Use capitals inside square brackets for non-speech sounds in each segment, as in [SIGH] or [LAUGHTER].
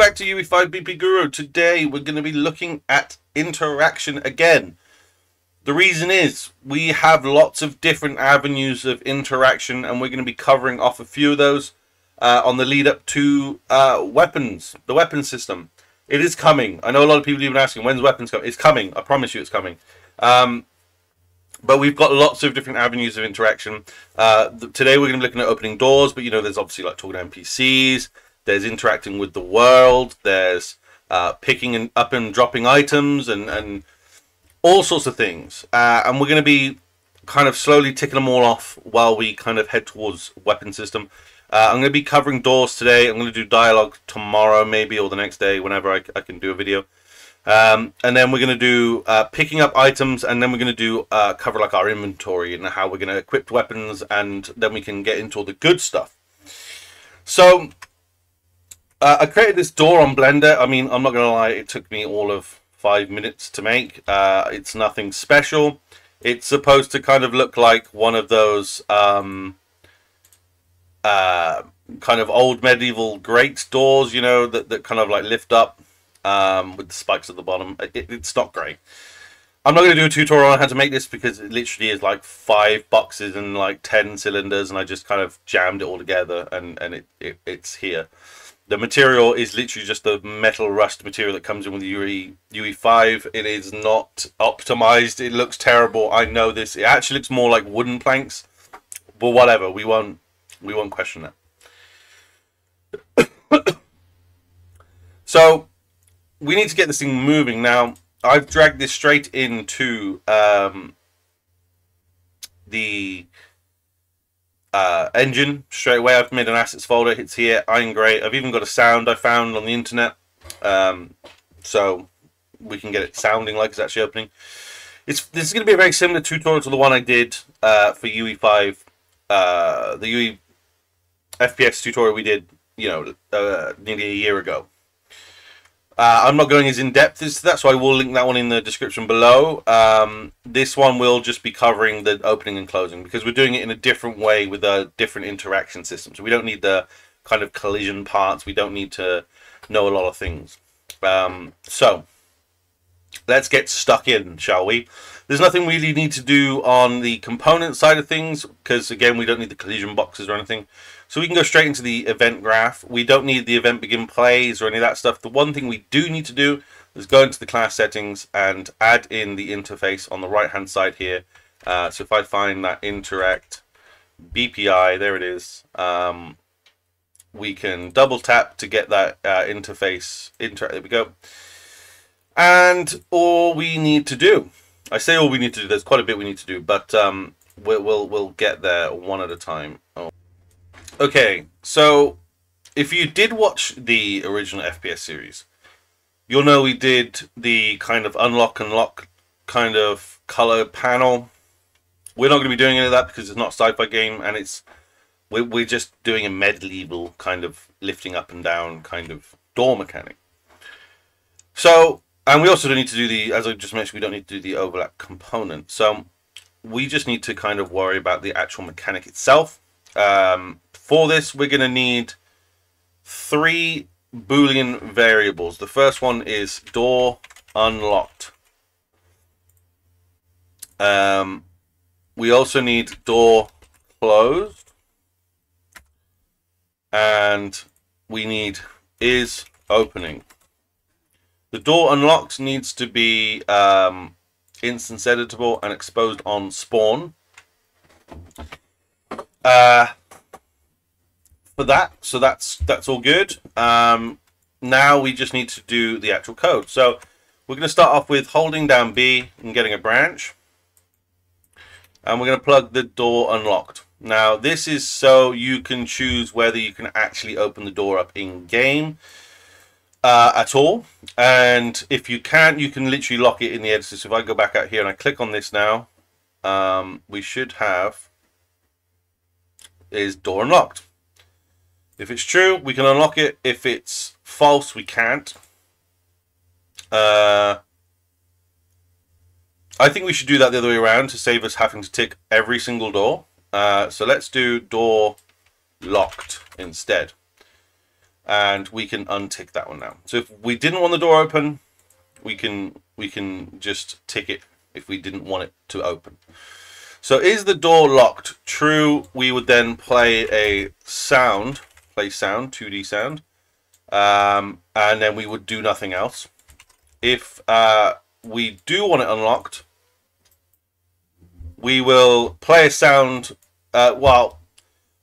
back to UE5 BP Guru. Today we're going to be looking at interaction again. The reason is we have lots of different avenues of interaction and we're going to be covering off a few of those uh, on the lead up to uh, weapons, the weapon system. It is coming. I know a lot of people have been asking, when's weapons coming? It's coming. I promise you it's coming. Um, but we've got lots of different avenues of interaction. Uh, today we're going to be looking at opening doors, but you know, there's obviously like talking to NPCs, there's interacting with the world, there's uh, picking and up and dropping items, and, and all sorts of things. Uh, and we're going to be kind of slowly ticking them all off while we kind of head towards weapon system. Uh, I'm going to be covering doors today. I'm going to do dialogue tomorrow, maybe, or the next day, whenever I, I can do a video. Um, and then we're going to do uh, picking up items, and then we're going to do uh, cover like our inventory and how we're going to equip weapons, and then we can get into all the good stuff. So uh, I created this door on Blender. I mean, I'm not going to lie, it took me all of five minutes to make. Uh, it's nothing special. It's supposed to kind of look like one of those um, uh, kind of old medieval great doors, you know, that, that kind of like lift up um, with the spikes at the bottom. It, it's not great. I'm not going to do a tutorial on how to make this because it literally is like five boxes and like 10 cylinders and I just kind of jammed it all together and, and it, it it's here. The material is literally just the metal rust material that comes in with the UE, UE5. It is not optimized. It looks terrible. I know this. It actually looks more like wooden planks. But whatever. We won't we won't question that. [COUGHS] so we need to get this thing moving now. I've dragged this straight into um, the uh, engine straight away. I've made an assets folder. It's here, iron grey. I've even got a sound I found on the internet, um, so we can get it sounding like it's actually opening. It's this is going to be a very similar tutorial to the one I did uh, for UE5, uh, the UE FPS tutorial we did, you know, uh, nearly a year ago. Uh, I'm not going as in depth as that, so I will link that one in the description below. Um, this one will just be covering the opening and closing because we're doing it in a different way with a different interaction system. So we don't need the kind of collision parts. We don't need to know a lot of things. Um, so let's get stuck in, shall we? There's nothing we really need to do on the component side of things because again, we don't need the collision boxes or anything. So we can go straight into the event graph. We don't need the event begin plays or any of that stuff. The one thing we do need to do is go into the class settings and add in the interface on the right hand side here. Uh, so if I find that interact BPI, there it is. Um, we can double tap to get that uh, interface. Inter there we go. And all we need to do I say all we need to do. There's quite a bit we need to do, but um, we'll we'll, we'll get there one at a time. Oh. Okay, so if you did watch the original FPS series, you'll know we did the kind of unlock and lock kind of color panel. We're not going to be doing any of that because it's not sci-fi game, and it's we're we're just doing a medieval kind of lifting up and down kind of door mechanic. So and we also don't need to do the, as I just mentioned, we don't need to do the overlap component. So we just need to kind of worry about the actual mechanic itself. Um, for this, we're going to need three Boolean variables. The first one is door unlocked. Um, we also need door closed. And we need is opening. The door unlocked needs to be um, instance editable and exposed on spawn. Uh, for that, so that's that's all good. Um, now we just need to do the actual code. So we're going to start off with holding down B and getting a branch. And we're going to plug the door unlocked. Now this is so you can choose whether you can actually open the door up in game uh, at all. And if you can't, you can literally lock it in the editor. So if I go back out here and I click on this now, um, we should have is door unlocked. If it's true, we can unlock it. If it's false, we can't. Uh, I think we should do that the other way around to save us having to tick every single door. Uh, so let's do door locked instead. And we can untick that one now. So if we didn't want the door open, we can we can just tick it if we didn't want it to open. So is the door locked? True, we would then play a sound, play sound, 2D sound, um, and then we would do nothing else. If uh, we do want it unlocked, we will play a sound, uh, well,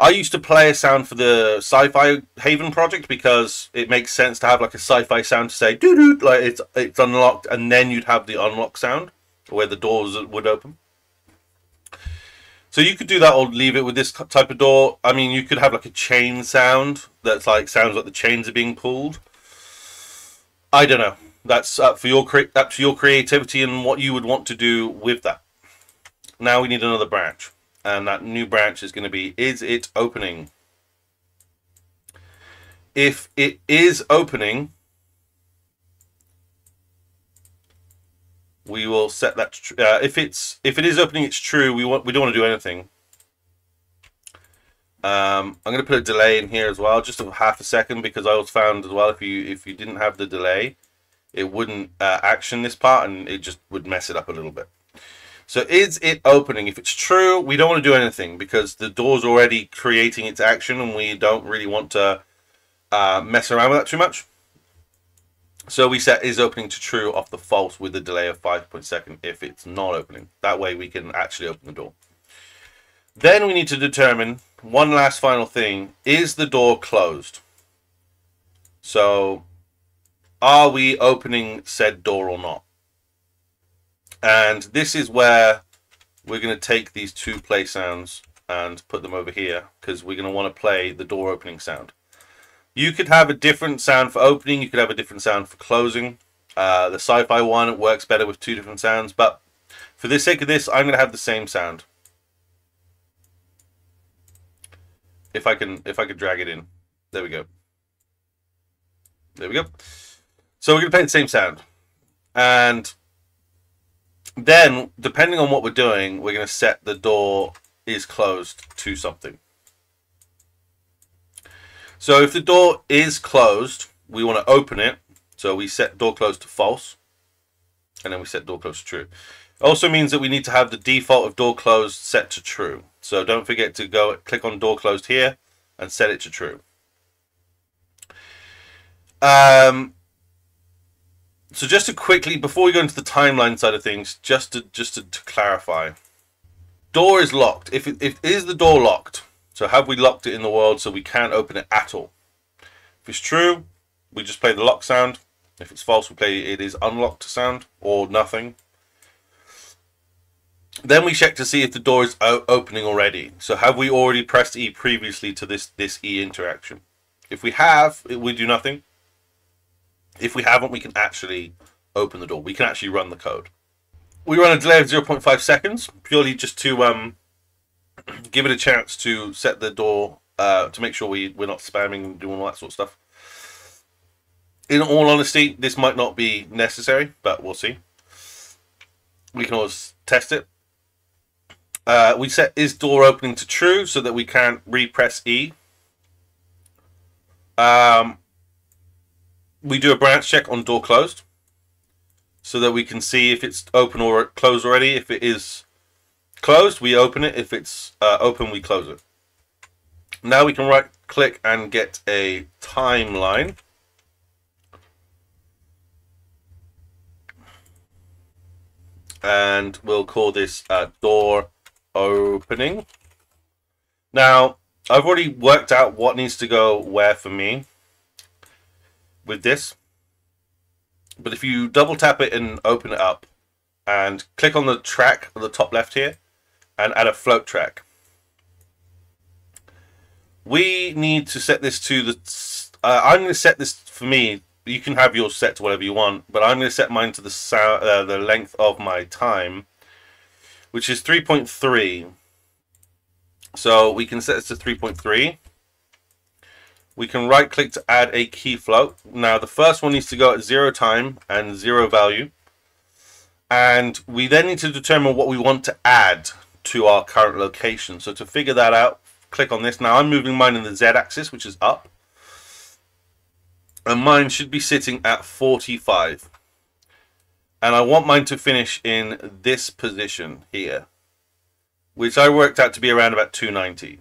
I used to play a sound for the Sci-Fi Haven project because it makes sense to have like a sci-fi sound to say doo doo like it's it's unlocked, and then you'd have the unlock sound where the doors would open. So you could do that or leave it with this type of door. I mean, you could have like a chain sound that's like sounds like the chains are being pulled. I don't know. That's up for your up to your creativity and what you would want to do with that. Now we need another branch and that new branch is going to be is it opening? If it is opening we will set that uh, if it's if it is opening it's true we want we don't want to do anything. Um, I'm going to put a delay in here as well just a half a second because I was found as well if you if you didn't have the delay it wouldn't uh, action this part and it just would mess it up a little bit so is it opening? If it's true, we don't want to do anything because the door's already creating its action and we don't really want to uh, mess around with that too much. So we set is opening to true off the false with a delay of 5 second if it's not opening. That way we can actually open the door. Then we need to determine one last final thing. Is the door closed? So are we opening said door or not? And this is where we're going to take these two play sounds and put them over here because we're going to want to play the door opening sound. You could have a different sound for opening, you could have a different sound for closing. Uh, the sci-fi one it works better with two different sounds, but for the sake of this, I'm going to have the same sound. If I can, if I could drag it in, there we go. There we go. So we're going to play the same sound, and then, depending on what we're doing, we're going to set the door is closed to something. So if the door is closed, we want to open it. So we set door closed to false. And then we set door closed to true. It also means that we need to have the default of door closed set to true. So don't forget to go click on door closed here and set it to true. Um, so just to quickly, before we go into the timeline side of things, just to just to, to clarify, door is locked. If it, if is the door locked, so have we locked it in the world so we can't open it at all? If it's true, we just play the lock sound. If it's false, we play it is unlocked sound or nothing. Then we check to see if the door is opening already. So have we already pressed E previously to this this E interaction? If we have, we do nothing. If we haven't, we can actually open the door. We can actually run the code. We run a delay of 0.5 seconds, purely just to um, [CLEARS THROAT] give it a chance to set the door, uh, to make sure we, we're not spamming and doing all that sort of stuff. In all honesty, this might not be necessary, but we'll see. We can always test it. Uh, we set is door opening to true so that we can't repress E. Um, we do a branch check on door closed so that we can see if it's open or closed already. If it is closed, we open it. If it's uh, open, we close it. Now we can right click and get a timeline. And we'll call this uh, door opening. Now, I've already worked out what needs to go where for me with this. But if you double tap it and open it up and click on the track at the top left here and add a float track. We need to set this to the... Uh, I'm going to set this for me. You can have yours set to whatever you want, but I'm going to set mine to the uh, the length of my time, which is 3.3. So we can set this to 3.3 we can right click to add a key float. Now the first one needs to go at zero time and zero value. And we then need to determine what we want to add to our current location. So to figure that out, click on this. Now I'm moving mine in the Z axis, which is up. and mine should be sitting at 45. And I want mine to finish in this position here, which I worked out to be around about 290.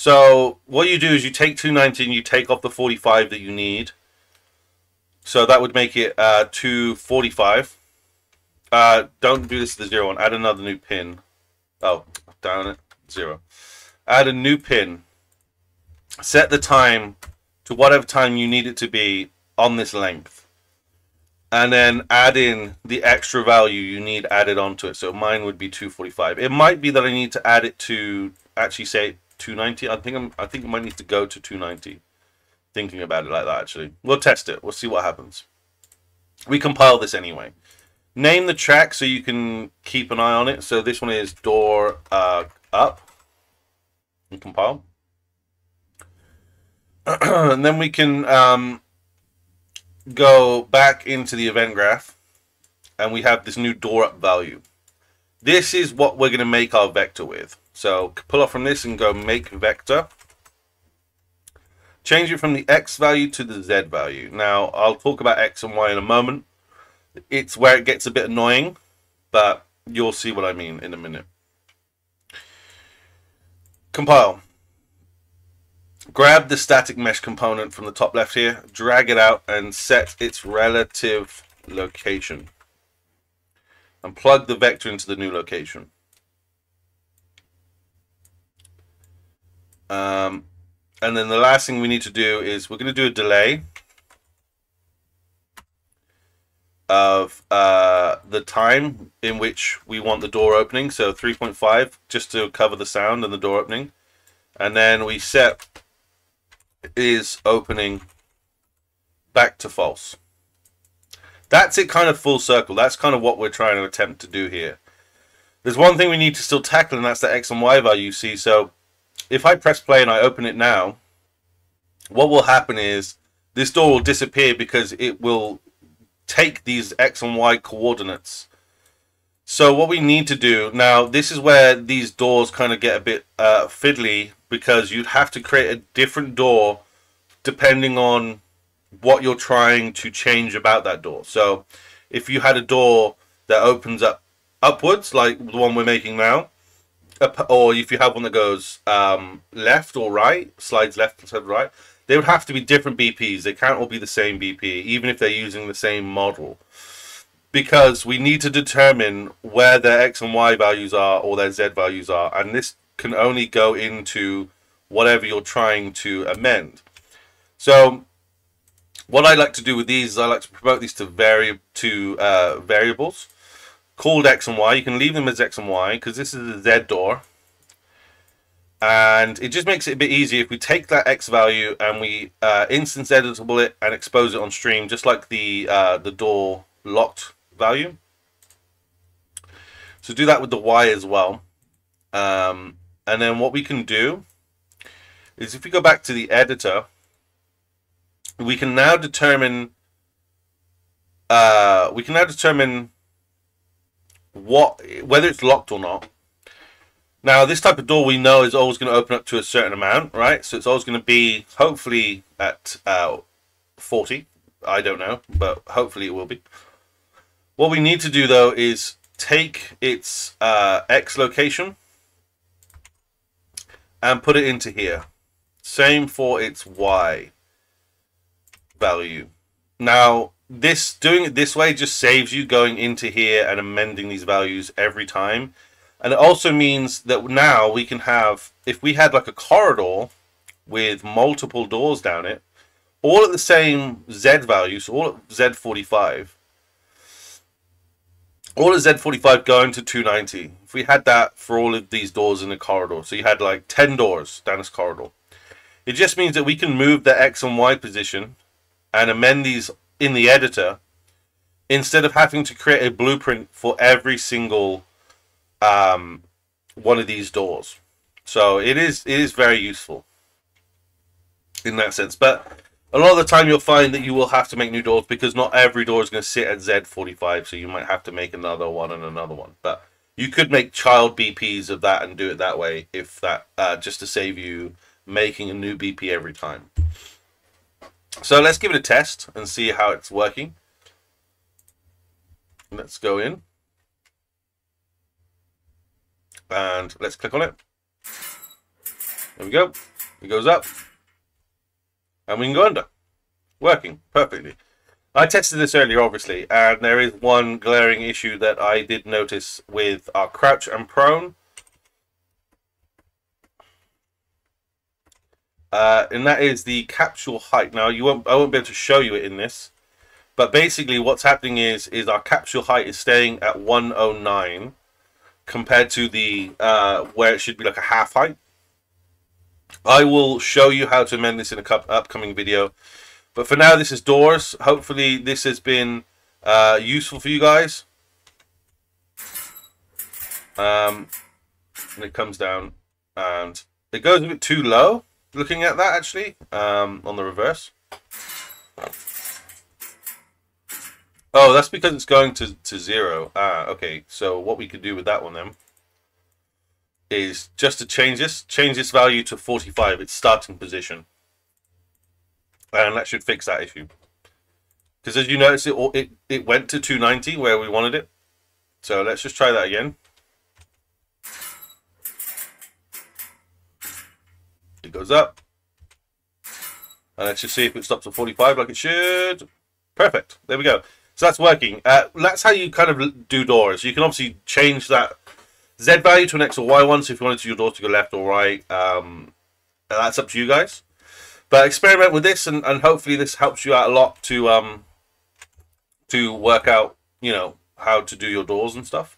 So what you do is you take 290 and you take off the 45 that you need. So that would make it uh, 245. Uh, don't do this to the zero one. Add another new pin. Oh, down it. Zero. Add a new pin. Set the time to whatever time you need it to be on this length. And then add in the extra value you need added onto it. So mine would be 245. It might be that I need to add it to actually say 290. I think I'm, I think I might need to go to 290. Thinking about it like that, actually. We'll test it. We'll see what happens. We compile this anyway. Name the track so you can keep an eye on it. So this one is door uh, up. And compile. [CLEARS THROAT] and then we can um, go back into the event graph. And we have this new door up value. This is what we're going to make our vector with. So pull off from this and go make vector. Change it from the x value to the z value. Now, I'll talk about x and y in a moment. It's where it gets a bit annoying, but you'll see what I mean in a minute. Compile. Grab the static mesh component from the top left here, drag it out and set its relative location. And plug the vector into the new location. Um, and then the last thing we need to do is we're going to do a delay of uh, the time in which we want the door opening. So 3.5 just to cover the sound and the door opening. And then we set is opening back to false. That's it kind of full circle. That's kind of what we're trying to attempt to do here. There's one thing we need to still tackle and that's the X and Y value you see. So if I press play and I open it now, what will happen is this door will disappear because it will take these X and Y coordinates. So what we need to do now, this is where these doors kind of get a bit uh, fiddly because you'd have to create a different door depending on what you're trying to change about that door. So if you had a door that opens up upwards, like the one we're making now, or if you have one that goes um, left or right, slides left instead of right, they would have to be different BPs. They can't all be the same BP, even if they're using the same model. Because we need to determine where their X and Y values are or their Z values are. And this can only go into whatever you're trying to amend. So what I like to do with these is I like to promote these to vari to uh, variables called X and Y. You can leave them as X and Y because this is a Z door. And it just makes it a bit easier if we take that X value and we uh, instance editable it and expose it on stream, just like the uh, the door locked value. So do that with the Y as well. Um, and then what we can do is if we go back to the editor, we can now determine uh, we can now determine what whether it's locked or not. Now, this type of door we know is always going to open up to a certain amount, right? So it's always going to be hopefully at uh, 40. I don't know, but hopefully it will be. What we need to do though is take its uh, X location and put it into here. Same for its Y value. Now, this doing it this way just saves you going into here and amending these values every time. And it also means that now we can have, if we had like a corridor with multiple doors down it, all at the same Z value, so all at Z45, all at Z45 going to 290. If we had that for all of these doors in the corridor, so you had like 10 doors down this corridor, it just means that we can move the X and Y position and amend these in the editor instead of having to create a blueprint for every single um, one of these doors. So it is it is very useful in that sense. But a lot of the time you'll find that you will have to make new doors because not every door is going to sit at Z45. So you might have to make another one and another one. But you could make child BPs of that and do it that way if that uh, just to save you making a new BP every time. So let's give it a test and see how it's working. Let's go in. And let's click on it. There we go. It goes up. And we can go under. Working perfectly. I tested this earlier, obviously, and there is one glaring issue that I did notice with our crouch and prone. Uh, and that is the capsule height. Now, you won't, I won't be able to show you it in this, but basically what's happening is, is our capsule height is staying at 109 compared to the, uh, where it should be like a half height. I will show you how to amend this in a upcoming video. But for now, this is doors. Hopefully, this has been uh, useful for you guys. Um, and it comes down and it goes a bit too low. Looking at that, actually, um, on the reverse. Oh, that's because it's going to, to zero. Ah, okay. So what we could do with that one then is just to change this, change this value to 45, its starting position. And that should fix that issue. Because as you notice, it, it, it went to 290 where we wanted it. So let's just try that again. Goes up. And let's just see if it stops at 45 like it should. Perfect. There we go. So that's working. Uh, that's how you kind of do doors. You can obviously change that Z value to an X or Y one. So if you wanted your door to go left or right, um, that's up to you guys. But experiment with this, and, and hopefully this helps you out a lot to um to work out, you know, how to do your doors and stuff.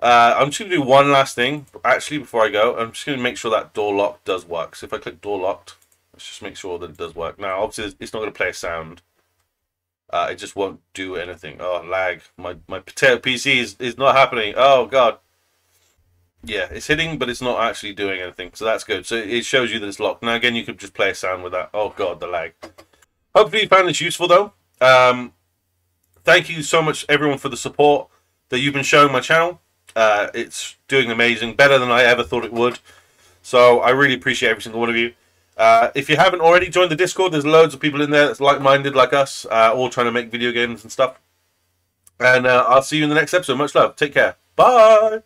Uh, I'm just going to do one last thing, actually, before I go. I'm just going to make sure that door lock does work. So if I click door locked, let's just make sure that it does work. Now, obviously, it's not going to play a sound. Uh, it just won't do anything. Oh, lag. My my potato PC is, is not happening. Oh, God. Yeah, it's hitting, but it's not actually doing anything. So that's good. So it shows you that it's locked. Now, again, you could just play a sound with that. Oh, God, the lag. Hopefully you found this useful, though. Um, thank you so much, everyone, for the support that you've been showing my channel. Uh, it's doing amazing, better than I ever thought it would. So I really appreciate every single one of you. Uh, if you haven't already joined the Discord, there's loads of people in there that's like-minded like us, uh, all trying to make video games and stuff. And uh, I'll see you in the next episode. Much love. Take care. Bye.